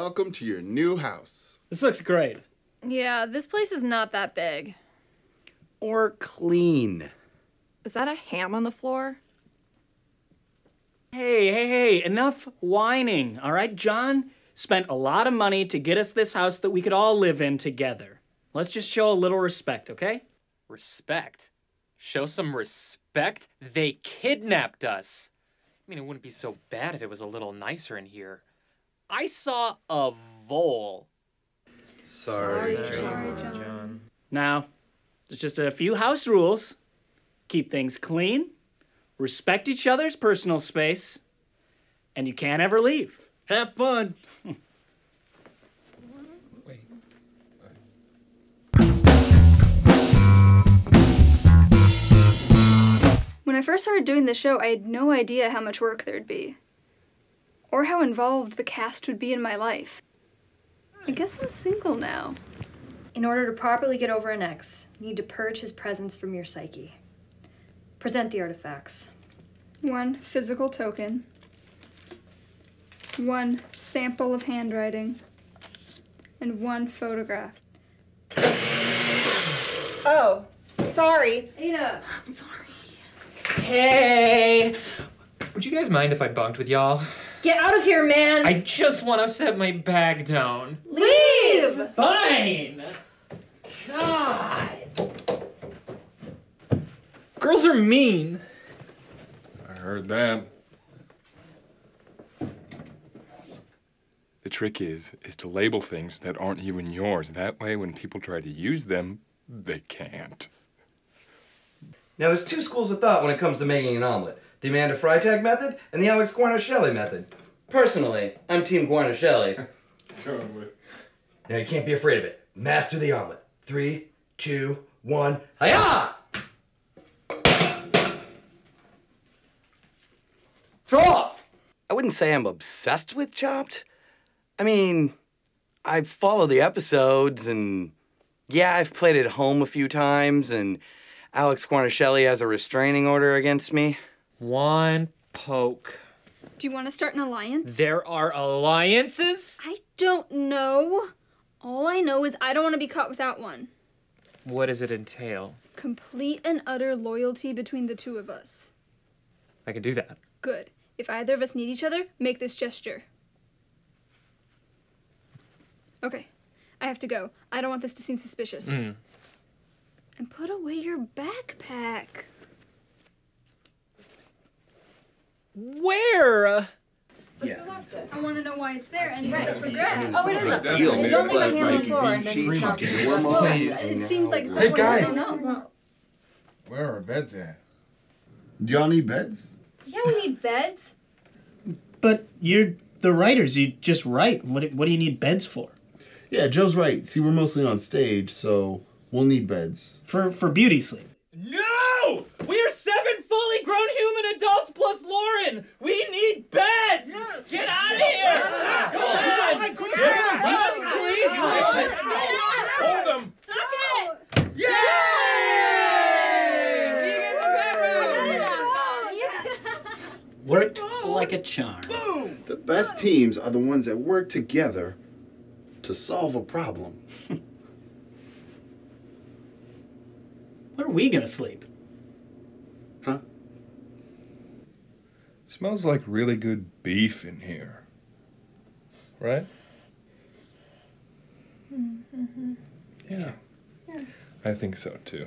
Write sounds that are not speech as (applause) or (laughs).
Welcome to your new house. This looks great. Yeah, this place is not that big. Or clean. Is that a ham on the floor? Hey, hey, hey, enough whining, all right? John spent a lot of money to get us this house that we could all live in together. Let's just show a little respect, okay? Respect? Show some respect? They kidnapped us. I mean, it wouldn't be so bad if it was a little nicer in here. I saw a vole. Sorry, John. Now, there's just a few house rules. Keep things clean, respect each other's personal space, and you can't ever leave. Have fun. When I first started doing the show, I had no idea how much work there'd be. Or how involved the cast would be in my life. I guess I'm single now. In order to properly get over an ex, you need to purge his presence from your psyche. Present the artifacts. One physical token. One sample of handwriting. And one photograph. Oh, sorry. Ada! I'm sorry. Hey! Would you guys mind if I bunked with y'all? Get out of here, man! I just want to set my bag down. Leave! Fine! God! Girls are mean. I heard that. The trick is, is to label things that aren't even yours. That way, when people try to use them, they can't. Now, there's two schools of thought when it comes to making an omelet. The Amanda Freitag method and the Alex Guarnaschelli method. Personally, I'm Team Guarnaschelli. (laughs) Totally. Now, you can't be afraid of it. Master the omelet. Three, two, one, hiya! Chopped! I wouldn't say I'm obsessed with Chopped. I mean, I follow the episodes, and yeah, I've played it home a few times, and Alex Guarnaschelli has a restraining order against me. One poke. Do you want to start an alliance? There are alliances? I don't know. All I know is I don't want to be caught without one. What does it entail? Complete and utter loyalty between the two of us. I can do that. Good. If either of us need each other, make this gesture. Okay. I have to go. I don't want this to seem suspicious. Mm. And put away your backpack. Where? Yeah. I want to know why it's there and if it's up for grabs. Oh, it is up to Deal, you. man. Don't leave Like, a ham on the floor and then cheese you stop. monkey. Well, it seems like that Hey, way. I guys. don't know. Where are our beds at? Do y'all need beds? Yeah, we need beds. But you're the writers. You just write. What, do- what do you need beds for? Yeah, Joe's right. See, we're mostly on stage, so we'll need beds. For for beauty sleep. No! We are seven fully grown human adults plus Lauren! We need beds! Get out of here! Go on! Sleep! Hold them! Worked like a charm. The best teams are the ones that work together to solve a problem. (laughs) Where are we gonna sleep? Smells like really good beef in here. Right? Mm-hmm. Yeah. I think so too.